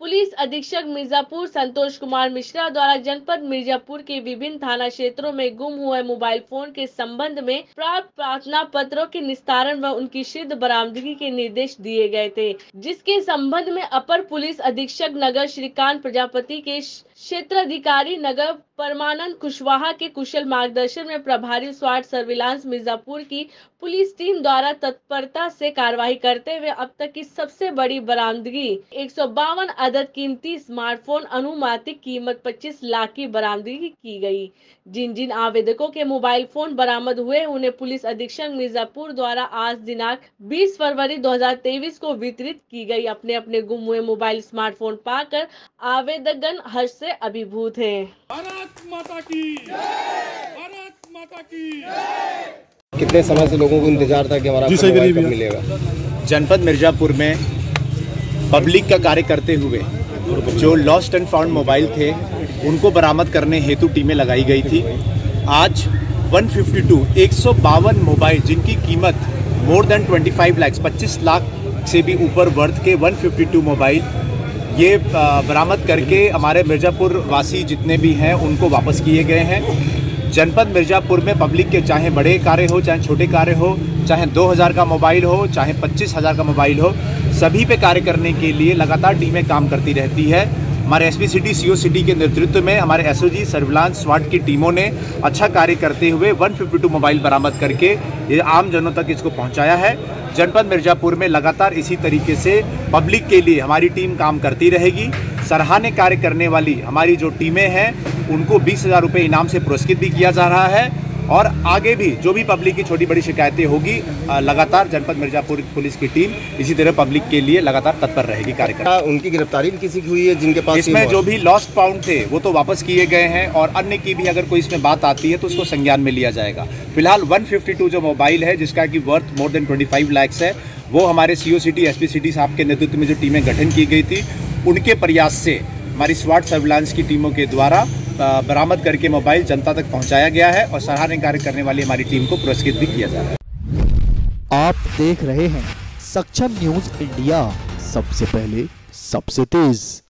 Police अधीक्षक मिर्जापुर संतोष कुमार मिश्रा द्वारा जनपद मिर्जापुर के विभिन्न थाना क्षेत्रों में गुम हुए मोबाइल फ़ोन के संबंध में प्राप्त प्रार्थना पत्रों के निस्तारण व उनकी सिद्ध बरामदगी के निर्देश दिए गए थे, जिसके संबंध में अपर पुलिस अधीक्षक नगर श्रीकांत प्रजापति के क्षेत्र अधिकारी नगर परमानंद कुशवाहा के कुशल मार्गदर्शन में प्रभारी स्वाट सर्विलांस मिर्जापुर की पुलिस टीम द्वारा तत्परता से कार्रवाई करते हुए अब तक की सबसे बड़ी बरामदगी, एक सौ बावन अदद कीमती स्मार्टफ़ोन अनुमानित कीमत 25 लाख की बरामदगी की गई। जिन जिन आवेदकों के मोबाइल फ़ोन बरामद हुए, उन्हें पुलिस अधीक्षक मिर्जापुर द्वारा आज दिनांक 20 फरवरी 2023 को वितरित की गई। अपने अपने गुम हुए मोबाइल स्मार्टफ़ोन पाकर आवेदकगण हर्ष से अभिभूत हैं। भारत माता की। भारत माता की। कितने समय से लोगों को इंतज़ार था कि हमारा जी, सही। मिलेगा? जनपद मिर्जापुर में पब्लिक का कार्य करते हुए जो लॉस्ट एंड फाउंड मोबाइल थे उनको बरामद करने हेतु टीमें लगाई गई थी। आज 152 152 मोबाइल जिनकी कीमत मोर देन 25 लाख 25 लाख से भी ऊपर वर्थ के 152 मोबाइल ये बरामद करके हमारे मिर्जापुर वासी जितने भी हैं, उनको वापस किए गए हैं। जनपद मिर्जापुर में पब्लिक के चाहे बड़े कार्य हो, चाहे छोटे कार्य हो, चाहे 2000 का मोबाइल हो, चाहे 25000 का मोबाइल हो, सभी पे कार्य करने के लिए लगातार टीमें काम करती रहती है। हमारे S P city CO city के नेतृत्व में हमारे एस ओ जी सर्विलांस स्वाट की टीमों ने अच्छा कार्य करते हुए 152 मोबाइल बरामद करके ये आम जनों तक इसको पहुँचाया है। जनपद मिर्जापुर में लगातार इसी तरीके से पब्लिक के लिए हमारी टीम काम करती रहेगी। सराहनीय कार्य करने वाली हमारी जो टीमें हैं, उनको बीस हज़ार इनाम से पुरस्कृत भी किया जा रहा है। और आगे भी जो भी पब्लिक की छोटी बड़ी शिकायतें होगी लगातार जनपद मिर्जापुर पुलिस की टीम इसी तरह पब्लिक के लिए लगातार तत्पर रहेगी कार्य करने क्या उनकी गिरफ्तारी भी किसी की हुई है जिनके पास इसमें जो भी लॉस्ट पाउंड थे वो तो वापस किए गए हैं और अन्य की भी अगर कोई इसमें बात आती है तो उसको संज्ञान में लिया जाएगा। फ़िलहाल 152 जो मोबाइल है जिसका कि वर्थ मोर देन 25 लैक्स है वो हमारे CO city S P city साहब के नेतृत्व में जो टीमें गठन की गई थी उनके प्रयास से हमारी स्वाट सर्विलांस की टीमों के द्वारा बरामद करके मोबाइल जनता तक पहुँचाया गया है और सराहनीय कार्य करने वाली हमारी टीम को पुरस्कृत भी किया जा रहा है। आप देख रहे हैं सक्षम न्यूज़ इंडिया। सबसे पहले, सबसे तेज।